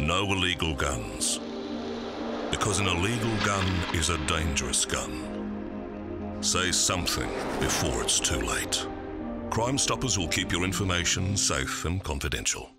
No illegal guns. Because an illegal gun is a dangerous gun. Say something before it's too late. Crime Stoppers will keep your information safe and confidential.